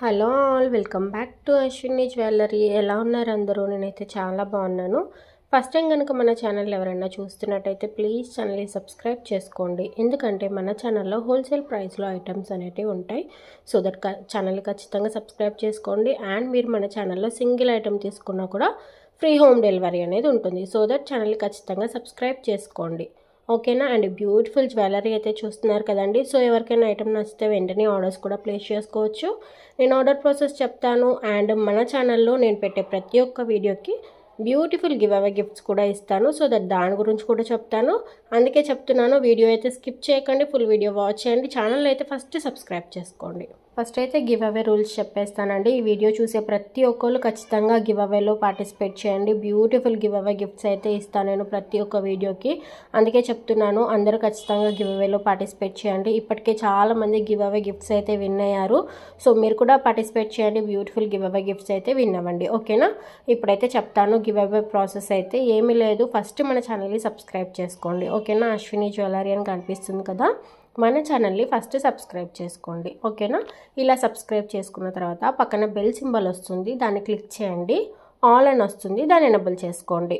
Hello all welcome back to Ashwini jewellery. ఎలా ఉన్నారు అందరూ? నేనైతే చాలా బాగున్నాను. ఫస్ట్ టైం కనుక మన ఛానల్ ఎవరైనా చూస్తున్నట్టయితే ప్లీజ్ ఛానల్ని సబ్స్క్రైబ్ చేసుకోండి. ఎందుకంటే మన ఛానల్లో హోల్సేల్ ప్రైస్లో ఐటమ్స్ అనేటివి ఉంటాయి. సో దట్ ఛానల్ ఖచ్చితంగా సబ్స్క్రైబ్ చేసుకోండి. అండ్ మీరు మన ఛానల్లో సింగిల్ ఐటమ్ తీసుకున్నా కూడా ఫ్రీ హోమ్ డెలివరీ అనేది ఉంటుంది. సో దట్ ఛానల్ ఖచ్చితంగా సబ్స్క్రైబ్ చేసుకోండి. ఓకేనా? అండ్ బ్యూటిఫుల్ జ్యువెలరీ అయితే చూస్తున్నారు కదండి. సో ఎవరికైనా ఐటమ్ నచ్చితే వెంటనే ఆర్డర్స్ కూడా ప్లేస్ చేసుకోవచ్చు. నేను ఆర్డర్ ప్రాసెస్ చెప్తాను. అండ్ మన ఛానల్లో నేను పెట్టే ప్రతి ఒక్క వీడియోకి బ్యూటిఫుల్ గివ్ అవే గిఫ్ట్స్ కూడా ఇస్తాను. సో దట్ దాని గురించి కూడా చెప్తాను. అందుకే చెప్తున్నాను వీడియో అయితే స్కిప్ చేయకండి ఫుల్ వీడియో వాచ్ చేయండి. ఛానల్ అయితే ఫస్ట్ సబ్స్క్రైబ్ చేసుకోండి. ఫస్ట్ అయితే గివ్ అవే రూల్స్ చెప్పేస్తానండి. ఈ వీడియో చూసే ప్రతి ఒక్కరు ఖచ్చితంగా గివ్ అవేలో పార్టిసిపేట్ చేయండి. బ్యూటిఫుల్ గివ్ అవే గిఫ్ట్స్ అయితే ఇస్తాను నేను ప్రతి ఒక్క వీడియోకి. అందుకే చెప్తున్నాను అందరూ ఖచ్చితంగా గివ్ అవేలో పార్టిసిపేట్ చేయండి. ఇప్పటికే చాలా మంది గివ్ అవే గిఫ్ట్స్ అయితే విన్ అయ్యారు. సో మీరు కూడా పార్టిసిపేట్ చేయండి. బ్యూటిఫుల్ గివ్ అవే గిఫ్ట్స్ అయితే విన్ అవ్వండి. ఓకేనా? ఇప్పుడైతే చెప్తాను గివ్ అవే ప్రాసెస్ అయితే ఏమీ లేదు. ఫస్ట్ మన ఛానల్ని సబ్స్క్రైబ్ చేసుకోండి. ఓకేనా? అశ్విని జ్యువెలరీ అని కనిపిస్తుంది కదా? మన ఛానల్ని ఫస్ట్ సబ్స్క్రైబ్ చేసుకోండి ఓకేనా? ఇలా సబ్స్క్రైబ్ చేసుకున్న తర్వాత పక్కన బెల్ సింబల్ వస్తుంది దాన్ని క్లిక్ చేయండి. ఆల్ అని వస్తుంది దాన్ని ఎనబుల్ చేసుకోండి.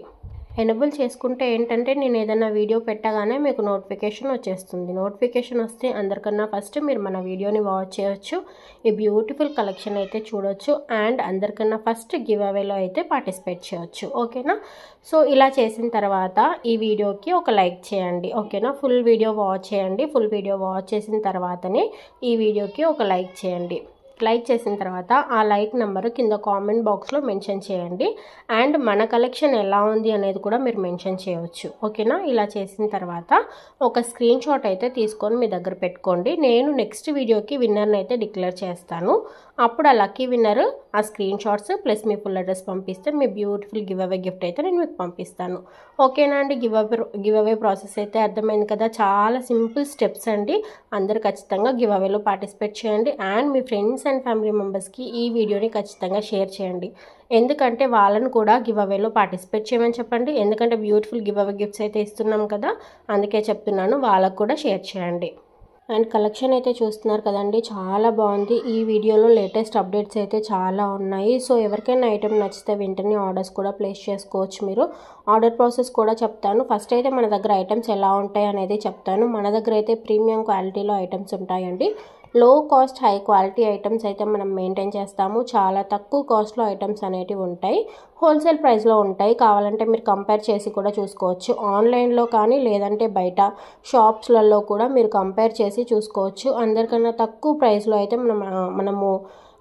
ఎనబుల్ చేసుకుంటే ఏంటంటే నేను ఏదైనా వీడియో పెట్టగానే మీకు నోటిఫికేషన్ వచ్చేస్తుంది. నోటిఫికేషన్ వస్తే అందరికన్నా ఫస్ట్ మీరు మన వీడియోని వాచ్ చేయొచ్చు. ఈ బ్యూటిఫుల్ కలెక్షన్ అయితే చూడొచ్చు. అండ్ అందరికన్నా ఫస్ట్ గివ్ అవేలో అయితే పార్టిసిపేట్ చేయొచ్చు. ఓకేనా? సో ఇలా చేసిన తర్వాత ఈ వీడియోకి ఒక లైక్ చేయండి. ఓకేనా? ఫుల్ వీడియో వాచ్ చేయండి. ఫుల్ వీడియో వాచ్ చేసిన తర్వాతనే ఈ వీడియోకి ఒక లైక్ చేయండి. లైక్ చేసిన తర్వాత ఆ లైక్ నెంబరు కింద కామెంట్ బాక్స్లో మెన్షన్ చేయండి. అండ్ మన కలెక్షన్ ఎలా ఉంది అనేది కూడా మీరు మెన్షన్ చేయవచ్చు. ఓకేనా ఇలా చేసిన తర్వాత ఒక స్క్రీన్ షాట్ అయితే తీసుకొని మీ దగ్గర పెట్టుకోండి. నేను నెక్స్ట్ వీడియోకి విన్నర్ని అయితే డిక్లేర్ చేస్తాను. అప్పుడు ఆ లక్కీ విన్నర్ ఆ స్క్రీన్ షాట్స్ ప్లస్ మీ ఫుల్ అడ్రస్ పంపిస్తే మీ బ్యూటిఫుల్ గివ్ అవే గిఫ్ట్ అయితే నేను మీకు పంపిస్తాను. ఓకేనా అండి? Give away give away process అయితే అర్థమైంది కదా? చాలా సింపుల్ స్టెప్స్ అండి. అందరు ఖచ్చితంగా గివ్ అవేలో పార్టిసిపేట్ చేయండి. అండ్ మీ ఫ్రెండ్స్ అండ్ ఫ్యామిలీ మెంబర్స్కి ఈ వీడియోని ఖచ్చితంగా షేర్ చేయండి. ఎందుకంటే వాళ్ళను కూడా గివ్ అవేలో పార్టిసిపేట్ చేయమని చెప్పండి. ఎందుకంటే బ్యూటిఫుల్ గివ్ అవే గిఫ్ట్స్ అయితే ఇస్తున్నాం కదా? అందుకే చెప్తున్నాను. వాళ్ళకు కూడా షేర్ చేయండి. అండ్ కలెక్షన్ అయితే చూస్తున్నారు కదండి. చాలా బాగుంది. ఈ వీడియోలో లేటెస్ట్ అప్డేట్స్ అయితే చాలా ఉన్నాయి. సో ఎవరికైనా ఐటెం నచ్చితే వెంటనే ఆర్డర్స్ కూడా ప్లేస్ చేసుకోవచ్చు మీరు. ఆర్డర్ ప్రాసెస్ కూడా చెప్తాను. ఫస్ట్ అయితే మన దగ్గర ఐటమ్స్ ఎలా ఉంటాయి అనేది చెప్తాను. మన దగ్గర అయితే ప్రీమియం క్వాలిటీలో ఐటమ్స్ ఉంటాయండి. లో కాస్ట్ హై క్వాలిటీ ఐటమ్స్ అయితే మనం మెయింటైన్ చేస్తాము. చాలా తక్కువ కాస్ట్లో ఐటమ్స్ అనేటివి ఉంటాయి. హోల్సేల్ ప్రైస్లో ఉంటాయి. కావాలంటే మీరు కంపేర్ చేసి కూడా చూసుకోవచ్చు. ఆన్లైన్లో కానీ లేదంటే బయట షాప్స్లలో కూడా మీరు కంపేర్ చేసి చూసుకోవచ్చు. అందరికన్నా తక్కువ ప్రైస్లో అయితే మనం మనము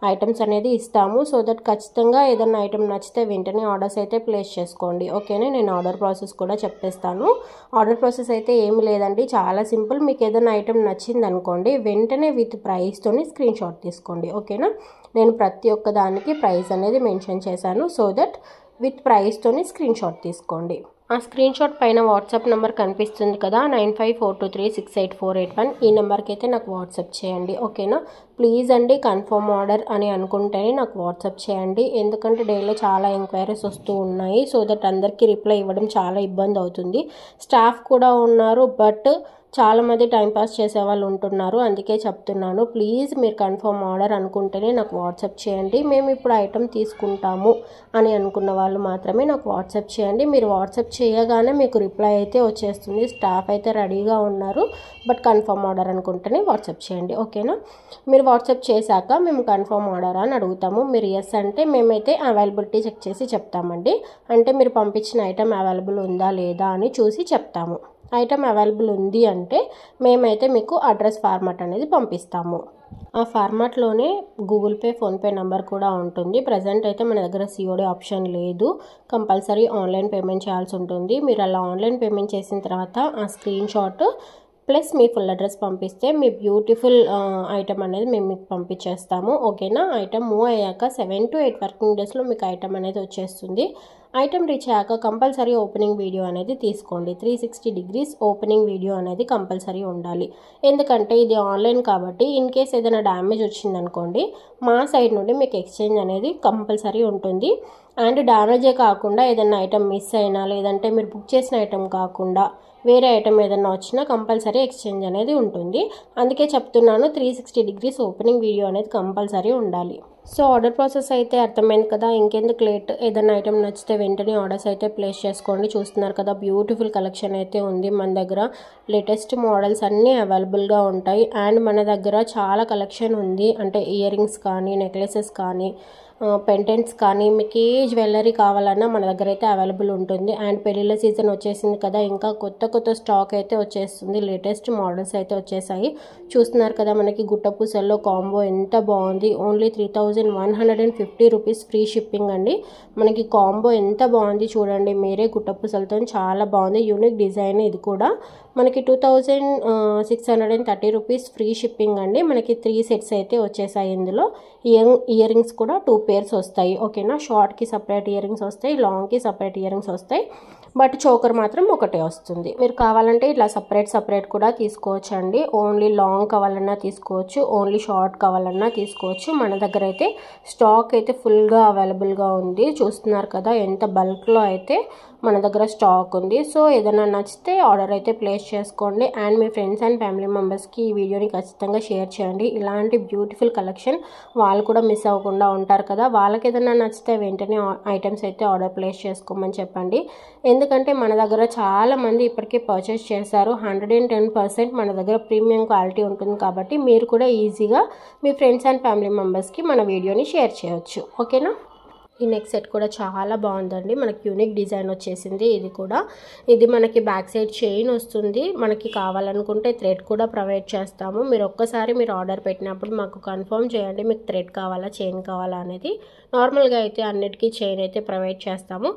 ఐటమ్స్ అనేది ఇస్తాము. సో దట్ ఖచ్చితంగా ఏదైనా ఐటమ్ నచ్చితే వెంటనే ఆర్డర్స్ అయితే ప్లేస్ చేసుకోండి. ఓకేనే నేను ఆర్డర్ ప్రాసెస్ కూడా చెప్పేస్తాను. ఆర్డర్ ప్రాసెస్ అయితే ఏమి లేదండి. చాలా సింపుల్ మీకు ఏదైనా ఐటమ్ నచ్చింది అనుకోండి వెంటనే విత్ ప్రైస్తోని స్క్రీన్ షాట్ తీసుకోండి. ఓకేనా నేను ప్రతి ఒక్క దానికి ప్రైస్ అనేది మెన్షన్ చేశాను. సో దట్ విత్ ప్రైస్తోని స్క్రీన్ షాట్ తీసుకోండి. ఆ స్క్రీన్ షాట్ పైన వాట్సాప్ నెంబర్ కనిపిస్తుంది కదా nine five four two three six eight four eight one. ఈ నెంబర్కి అయితే నాకు వాట్సాప్ చేయండి ఓకేనా? ప్లీజ్ అండి కన్ఫర్మ్ ఆర్డర్ అని అనుకుంటేనే నాకు వాట్సాప్ చేయండి. ఎందుకంటే డైలీ చాలా ఎంక్వైరీస్ వస్తూ ఉన్నాయి సో దట్ అందరికీ రిప్లై ఇవ్వడం చాలా ఇబ్బంది అవుతుంది. స్టాఫ్ కూడా ఉన్నారు బట్ చాలామంది టైంపాస్ చేసే వాళ్ళు ఉంటున్నారు. అందుకే చెప్తున్నాను. ప్లీజ్ మీరు కన్ఫర్మ్ ఆర్డర్ అనుకుంటేనే నాకు వాట్సాప్ చేయండి. మేము ఇప్పుడు ఐటెం తీసుకుంటాము అని అనుకున్న వాళ్ళు మాత్రమే నాకు వాట్సాప్ చేయండి. మీరు వాట్సాప్ చేయగానే మీకు రిప్లై అయితే వచ్చేస్తుంది. స్టాఫ్ అయితే రెడీగా ఉన్నారు. బట్ కన్ఫర్మ్ ఆర్డర్ అనుకుంటేనే వాట్సాప్ చేయండి. ఓకేనా? మీరు వాట్సాప్ చేశాక మేము కన్ఫర్మ్ ఆర్డర్ అని అడుగుతాము. మీరు ఎస్ అంటే మేమైతే అవైలబిలిటీ చెక్ చేసి చెప్తామండి. అంటే మీరు పంపించిన ఐటెం అవైలబుల్ ఉందా లేదా అని చూసి చెప్తాము. ఐటమ్ అవైలబుల్ ఉంది అంటే మేమైతే మీకు అడ్రస్ ఫార్మాట్ అనేది పంపిస్తాము. ఆ ఫార్మాట్లోనే గూగుల్ పే ఫోన్పే నెంబర్ కూడా ఉంటుంది. ప్రజెంట్ అయితే మన దగ్గర సిఓడి ఆప్షన్ లేదు. కంపల్సరీ ఆన్లైన్ పేమెంట్ చేయాల్సి ఉంటుంది. మీరు అలా ఆన్లైన్ పేమెంట్ చేసిన తర్వాత ఆ స్క్రీన్ షాట్ ప్లస్ మీ ఫుల్ అడ్రస్ పంపిస్తే మీ బ్యూటిఫుల్ ఐటమ్ అనేది మేము మీకు పంపించేస్తాము. ఓకేనా? ఐటమ్ మూవ్ అయ్యాక సెవెన్ టు ఎయిట్ వర్కింగ్ డేస్లో మీకు ఐటమ్ అనేది వచ్చేస్తుంది. ఐటమ్ రీచ్ అయ్యాక కంపల్సరీ ఓపెనింగ్ వీడియో అనేది తీసుకోండి. Three sixty degrees opening video అనేది కంపల్సరీ ఉండాలి. ఎందుకంటే ఇది ఆన్లైన్ కాబట్టి ఇన్ కేస్ ఏదైనా డ్యామేజ్ వచ్చిందనుకోండి మా సైడ్ నుండి మీకు ఎక్స్చేంజ్ అనేది కంపల్సరీ ఉంటుంది. అండ్ డ్యామేజే కాకుండా ఏదైనా ఐటమ్ మిస్ అయినా లేదంటే మీరు బుక్ చేసిన ఐటమ్ కాకుండా వేరే ఐటమ్ ఏదైనా వచ్చినా కంపల్సరీ ఎక్స్చేంజ్ అనేది ఉంటుంది. అందుకే చెప్తున్నాను three sixty degrees opening video అనేది కంపల్సరీ ఉండాలి. సో ఆర్డర్ ప్రాసెస్ అయితే అర్థమైంది కదా ఇంకెందుకు లేట్? ఏదైనా ఐటెం నచ్చితే వెంటనే ఆర్డర్స్ అయితే ప్లేస్ చేసుకోండి. చూస్తున్నారు కదా బ్యూటిఫుల్ కలెక్షన్ అయితే ఉంది మన దగ్గర. లేటెస్ట్ మోడల్స్ అన్నీ అవైలబుల్గా ఉంటాయి. అండ్ మన దగ్గర చాలా కలెక్షన్ ఉంది. అంటే ఇయర్ రింగ్స్ కానీ నెక్లెసెస్ కానీ పెంటెంట్స్ కానీ మీకు ఏ జ్యువెలరీ కావాలన్నా మన దగ్గర అయితే అవైలబుల్ ఉంటుంది. అండ్ పెళ్ళిళ్ళ సీజన్ వచ్చేసింది కదా ఇంకా కొత్త కొత్త స్టాక్ అయితే వచ్చేస్తుంది. లేటెస్ట్ మోడల్స్ అయితే వచ్చేసాయి. చూస్తున్నారు కదా మనకి గుట్టపూసల్లో కాంబో ఎంత బాగుంది. Only three thousand one hundred and fifty rupees free shipping అండి. మనకి కాంబో ఎంత బాగుంది చూడండి. మీరే గుట్టపూసలతో చాలా బాగుంది. యూనిక్ డిజైన్ ఇది కూడా. మనకి two thousand six hundred and thirty rupees free shipping అండి. మనకి త్రీ సెట్స్ అయితే వచ్చేసాయి ఇందులో. ఇయర్ ఇయర్ రింగ్స్ కూడా టూ పేర్స్ వస్తాయి ఓకేనా? షార్ట్కి సపరేట్ ఇయర్ రింగ్స్ వస్తాయి లాంగ్కి సపరేట్ ఇయర్ రింగ్స్ వస్తాయి బట్ చోకర్ మాత్రం ఒకటే వస్తుంది. మీరు కావాలంటే ఇట్లా సపరేట్ సపరేట్ కూడా తీసుకోవచ్చు అండి ఓన్లీ లాంగ్ కావాలన్నా తీసుకోవచ్చు ఓన్లీ షార్ట్ కావాలన్నా తీసుకోవచ్చు. మన దగ్గర అయితే స్టాక్ అయితే ఫుల్గా అవైలబుల్గా ఉంది. చూస్తున్నారు కదా ఎంత బల్క్లో అయితే మన దగ్గర స్టాక్ ఉంది. సో ఏదైనా నచ్చితే ఆర్డర్ అయితే ప్లేస్ చేసుకోండి. అండ్ మీ ఫ్రెండ్స్ అండ్ ఫ్యామిలీ మెంబర్స్కి ఈ వీడియోని ఖచ్చితంగా షేర్ చేయండి. ఇలాంటి బ్యూటిఫుల్ కలెక్షన్ వాళ్ళు కూడా మిస్ అవ్వకుండా ఉంటారు కదా. వాళ్ళకి ఏదైనా నచ్చితే వెంటనే ఐటమ్స్ అయితే ఆర్డర్ ప్లేస్ చేసుకోమని చెప్పండి. ఎందుకంటే మన దగ్గర చాలా మంది ఇప్పటికే పర్చేస్ చేశారు. హండ్రెడ్ అండ్ టెన్ పర్సెంట్ మన దగ్గర ప్రీమియం క్వాలిటీ ఉంటుంది కాబట్టి మీరు కూడా ఈజీగా మీ ఫ్రెండ్స్ అండ్ ఫ్యామిలీ మెంబర్స్కి మన వీడియోని షేర్ చేయొచ్చు. ఓకేనా ఈ నెక్ సెట్ కూడా చాలా బాగుందండి. మనకి యూనిక్ డిజైన్ వచ్చేసింది ఇది కూడా. ఇది మనకి బ్యాక్ సైడ్ చైన్ వస్తుంది. మనకి కావాలనుకుంటే థ్రెడ్ కూడా ప్రొవైడ్ చేస్తాము. మీరు ఒక్కసారి మీరు ఆర్డర్ పెట్టినప్పుడు మాకు కన్ఫర్మ్ చేయండి. మీకు థ్రెడ్ కావాలా చైన్ కావాలా అనేది. నార్మల్గా అయితే అన్నిటికీ చైన్ అయితే ప్రొవైడ్ చేస్తాము.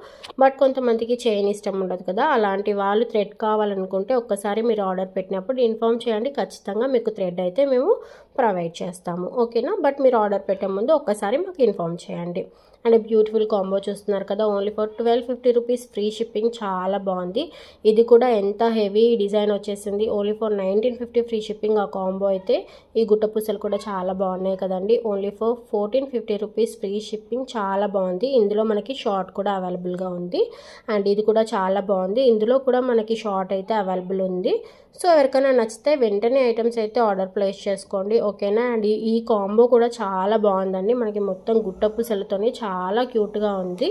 బట్ కొంతమందికి చైన్ ఇష్టం ఉండదు కదా. అలాంటి వాళ్ళు థ్రెడ్ కావాలనుకుంటే ఒక్కసారి మీరు ఆర్డర్ పెట్టినప్పుడు ఇన్ఫామ్ చేయండి. ఖచ్చితంగా మీకు థ్రెడ్ అయితే మేము ప్రొవైడ్ చేస్తాము. ఓకేనా బట్ మీరు ఆర్డర్ పెట్టే ముందు ఒక్కసారి మాకు ఇన్ఫామ్ చేయండి. అండ్ బ్యూటిఫుల్ కాంబో చూస్తున్నారు కదా only for twelve fifty rupees free shipping. చాలా బాగుంది. ఇది కూడా ఎంత హెవీ డిజైన్ వచ్చేసింది. Only for nineteen fifty free shipping ఆ కాంబో అయితే ఈ గుట్ట పూసలు కూడా చాలా బాగున్నాయి కదండి. Only for fourteen fifty rupees free shipping. చాలా బాగుంది. ఇందులో మనకి షార్ట్ కూడా అవైలబుల్గా ఉంది. అండ్ ఇది కూడా చాలా బాగుంది. ఇందులో కూడా మనకి షార్ట్ అయితే అవైలబుల్ ఉంది. సో ఎవరికైనా నచ్చితే వెంటనే ఐటమ్స్ అయితే ఆర్డర్ ప్లేస్ చేసుకోండి ఓకేనా? అండ్ ఈ కాంబో కూడా చాలా బాగుందండి. మనకి మొత్తం గుట్ట పూసలతోని చాలా క్యూట్గా ఉంది.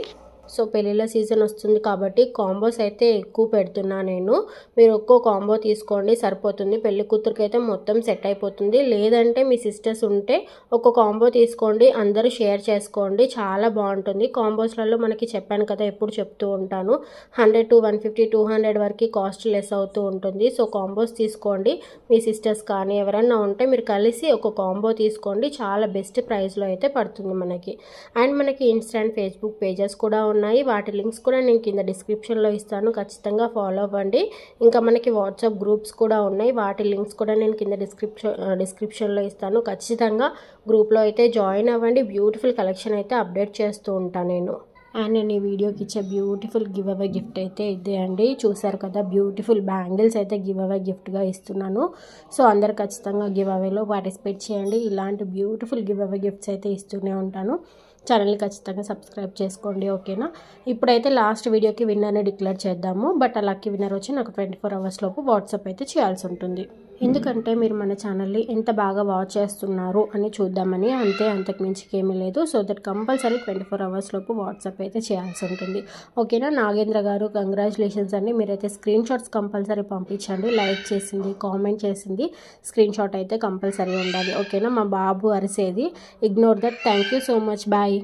సో పెళ్ళిళ్ళ సీజన్ వస్తుంది కాబట్టి కాంబోస్ అయితే ఎక్కువ పెడుతున్నా నేను. మీరు ఒక్కో కాంబో తీసుకోండి సరిపోతుంది. పెళ్ళి కూతురికి అయితే మొత్తం సెట్ అయిపోతుంది. లేదంటే మీ సిస్టర్స్ ఉంటే ఒక కాంబో తీసుకోండి అందరూ షేర్ చేసుకోండి. చాలా బాగుంటుంది. కాంబోస్లలో మనకి చెప్పాను కదా ఎప్పుడు చెప్తూ ఉంటాను. Hundred to one fifty two hundred వరకు కాస్ట్ లెస్ అవుతూ ఉంటుంది. సో కాంబోస్ తీసుకోండి. మీ సిస్టర్స్ కానీ ఎవరన్నా ఉంటే మీరు కలిసి ఒక కాంబో తీసుకోండి. చాలా బెస్ట్ ప్రైస్లో అయితే పడుతుంది మనకి. అండ్ మనకి ఇన్స్టాంట్ ఫేస్బుక్ పేజెస్ కూడా ఉన్నాయి ఉన్నాయి. వాటి లింక్స్ కూడా నేను కింద డిస్క్రిప్షన్లో ఇస్తాను. ఖచ్చితంగా ఫాలో అవ్వండి. ఇంకా మనకి వాట్సాప్ గ్రూప్స్ కూడా ఉన్నాయి. వాటి లింక్స్ కూడా నేను కింద డిస్క్రిప్షన్ డిస్క్రిప్షన్లో ఇస్తాను. ఖచ్చితంగా గ్రూప్లో అయితే జాయిన్ అవ్వండి. బ్యూటిఫుల్ కలెక్షన్ అయితే అప్డేట్ చేస్తూ ఉంటాను నేను. అండ్ నేను ఈ వీడియోకి ఇచ్చే బ్యూటిఫుల్ గివ్ అవే గిఫ్ట్ అయితే ఇదే అండి. చూసారు కదా బ్యూటిఫుల్ బ్యాంగిల్స్ అయితే గివ్ అవే గిఫ్ట్గా ఇస్తున్నాను. సో అందరు ఖచ్చితంగా గివ్ అవేలో పార్టిసిపేట్ చేయండి. ఇలాంటి బ్యూటిఫుల్ గివ్ అవే గిఫ్ట్స్ అయితే ఇస్తూనే ఉంటాను. ఛానల్ని ఖచ్చితంగా సబ్స్క్రైబ్ చేసుకోండి ఓకేనా ఇప్పుడైతే లాస్ట్ వీడియోకి విన్నర్ని డిక్లేర్ చేద్దాము. బట్ ఆ లక్కీ విన్నర్ వచ్చి నాకు ట్వంటీ ఫోర్ అవర్స్ లోపు వాట్సాప్ అయితే చేయాల్సి ఉంటుంది. ఎందుకంటే మీరు మన ఛానల్ని ఎంత బాగా వాచ్ చేస్తున్నారు అని చూద్దామని అంతే అంతకు ఏమీ లేదు. So that compulsory twenty four hours లోపు వాట్సాప్ అయితే చేయాల్సి ఉంటుంది. ఓకేనా? నాగేంద్ర గారు కంగ్రాచులేషన్స్ అండి మీరైతే స్క్రీన్ షాట్స్ కంపల్సరీ పంపించండి. లైక్ చేసింది కామెంట్ చేసింది స్క్రీన్ షాట్ అయితే కంపల్సరీ ఉండాలి. ఓకేనా? మా బాబు అరిసేది. Ignore that. Thank you so much. Bye.